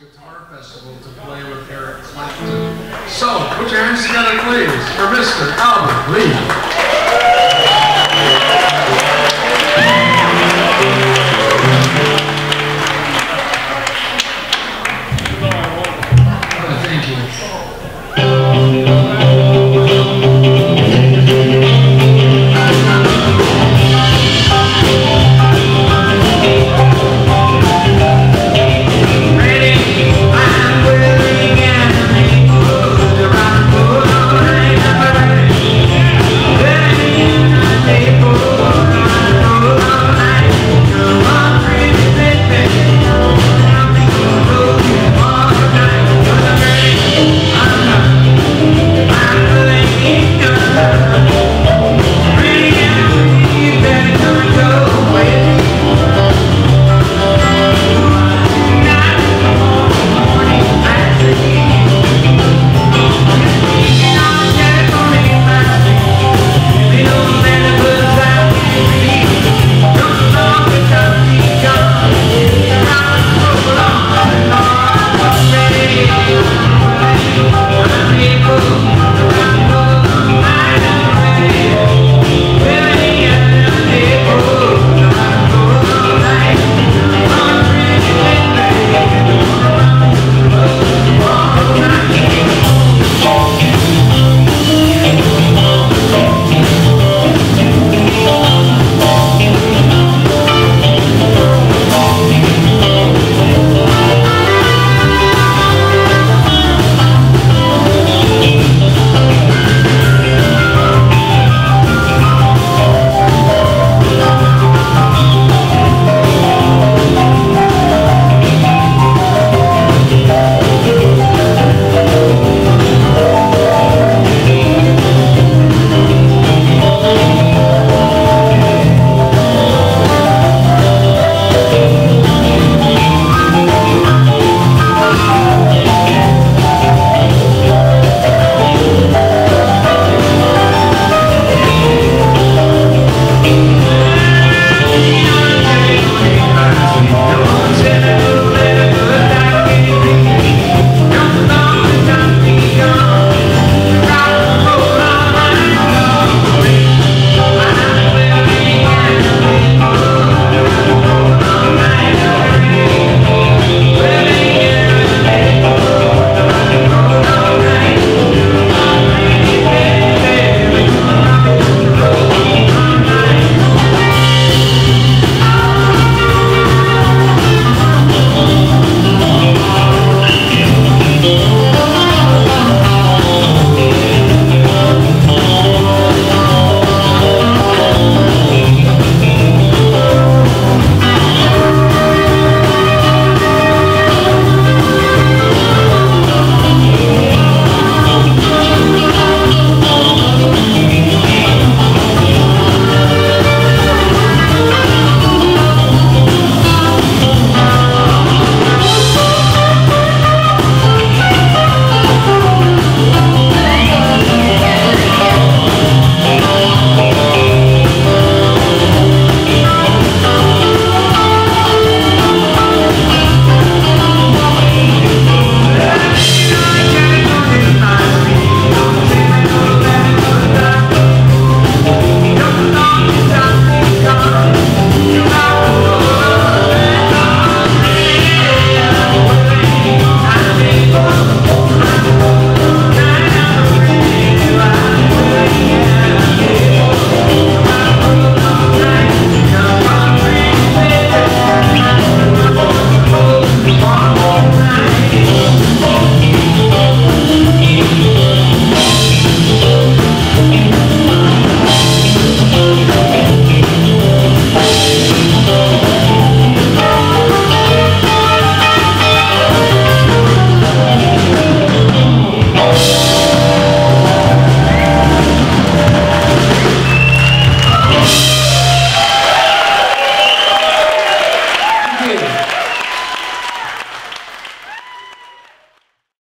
Guitar Festival to play with Eric Clapton. So, put your hands together, please, for Mr. Albert Lee.